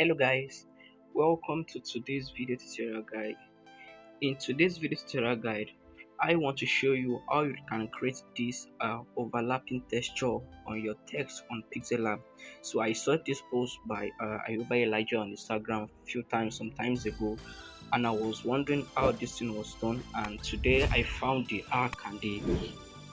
hello guys. Welcome to today's video tutorial guide. In today's video tutorial guide i want to show you how you can create this uh, overlapping texture on your text on PixelLab. So i saw this post by uh, ayuba elijah on instagram a few times some times ago and i was wondering how this thing was done and today i found the arc and the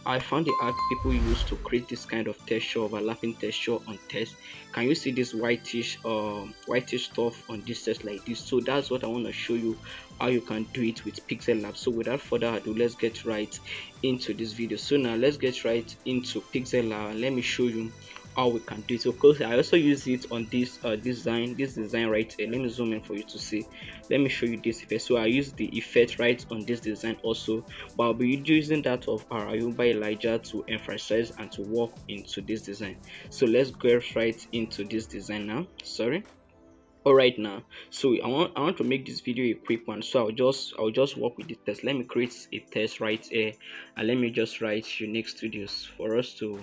I found the art people use to create this kind of texture, overlapping texture on text. Can you see this whitish, um, whitish stuff on this text like this? So that's what I want to show you how you can do it with PixelLab. So without further ado, let's get right into this video. So now let's get right into PixelLab. Let me show you how we can do. It of course i also use it on this uh, design this design right here. Let me zoom in for you to see. Let me show you this effect so i use the effect right on this design also but i'll be using that of our Ayuba elijah to emphasize and to work into this design. So let's go right into this design now. Sorry. All right now. So i want i want to make this video a quick one. So i'll just i'll just work with the test. Let me create a test right here and let me just write unique studios for us to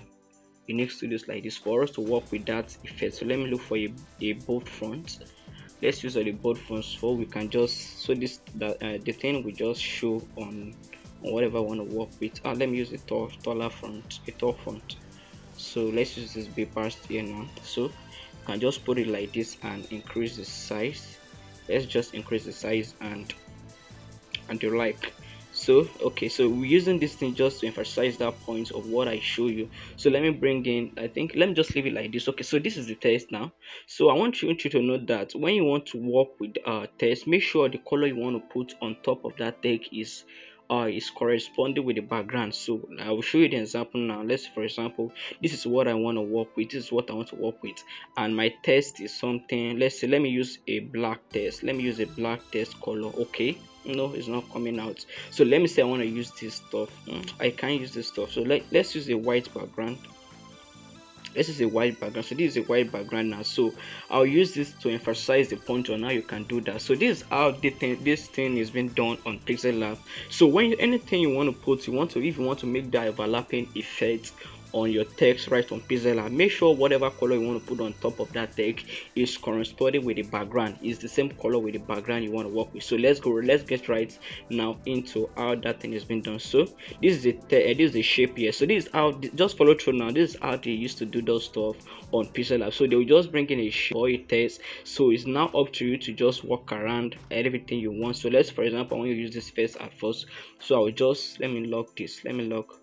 unique studios like this for us to work with that effect. So let me look for a, a bold font let's use the bold font so we can just so this the, uh, the thing we just show on, on whatever I want to work with. Ah, let me use a tall taller font a tall font so let's use this papers here now. So you can just put it like this and increase the size. Let's just increase the size and and you like so okay so we're using this thing just to emphasize that point of what i show you. So let me bring in i think let me just leave it like this. Okay so this is the test now. So i want you, to know that when you want to work with uh test make sure the color you want to put on top of that text is uh, is corresponding with the background. So i will show you the example now. Let's for example this is what i want to work with. This is what i want to work with. And my test is something let's say let me use a black test. Let me use a black test color. Okay. No it's not coming out. So let me say i want to use this stuff. Mm, i can't use this stuff. So let, let's use a white background this is a white background. So this is a white background now. So i'll use this to emphasize the point on how you can do that. So this is how thing, this thing is being done on PixelLab. So when anything you want to put you want to if you want to make that overlapping effect on your text right on pixel and make sure whatever color you want to put on top of that text is corresponding with the background. Is the same color with the background you want to work with. So let's go let's get right now into how that thing is being done. So this is the uh, this is the shape here. So this is how just follow through now. This is how they used to do those stuff on PixelLab. So they will just bring in a shape or a text. So it's now up to you to just walk around everything you want. So let's for example i want to use this face at first. So i will just let me lock this let me lock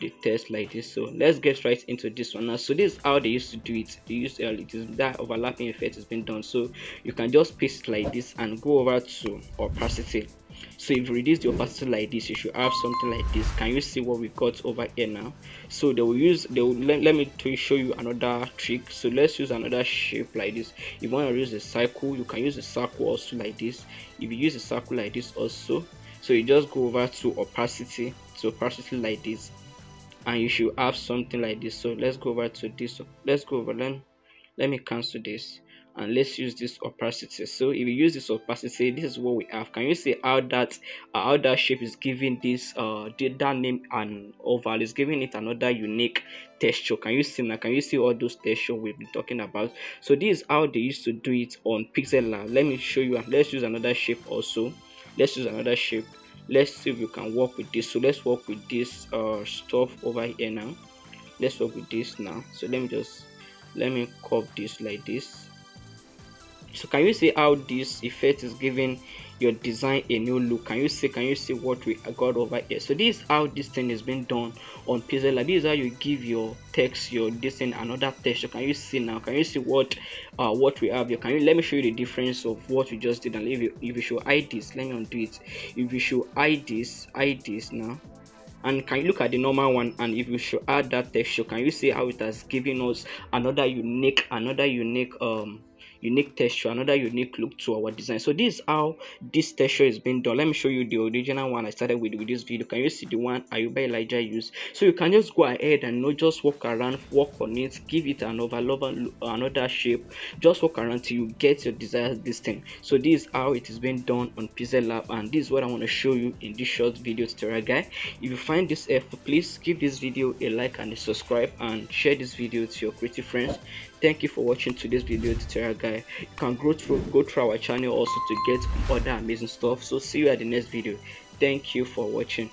the test like this. So let's get right into this one. Now so this is how they used to do it. They used uh, it is that overlapping effect has been done. So you can just paste like this and go over to opacity. So if you reduce the opacity like this you should have something like this. Can you see what we got over here now? So they will use they will let, let me to show you another trick. So let's use another shape like this. If you want to use a circle you can use a circle also like this. If you use a circle like this also so you just go over to opacity to opacity like this and you should have something like this. So let's go over to this. Let's go over then let me cancel this and let's use this opacity. So if you use this opacity this is what we have. Can you see how that uh, how that shape is giving this uh that name and oval? Is giving it another unique texture. Can you see now? Can you see all those texture we've been talking about? So this is how they used to do it on PixelLab. Let me show you let's use another shape also. Let's use another shape let's see if we can work with this. So let's work with this uh stuff over here now. Let's work with this now. So let me just let me curve this like this so can you see how this effect is giving your design a new look? Can you see can you see what we got over here? So this is how this thing is being done on pixel this is how you give your text your thing another texture can you see now? Can you see what uh what we have here? Can you let me show you the difference of what we just did. And if you if you hide this let me undo it. If you show hide this now. And can you look at the normal one? And if you should add that texture can you see how it has given us another unique another unique um unique texture another unique look to our design. So this is how this texture is being done. Let me show you the original one i started with with this video. Can you see the one ayuba elijah used so you can just go ahead and not just walk around work on it give it an overlap another shape. Just walk around till you get your desired this thing. So this is how it is being done on PixelLab and this is what i want to show you in this short video tutorial guy if you find this helpful please give this video a like and a subscribe and share this video to your creative friends thank you for watching today's video tutorial guy. You can go through go through our channel also to get other amazing stuff. So see you at the next video. Thank you for watching